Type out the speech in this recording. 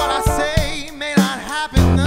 what I say may not happen.